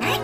はい。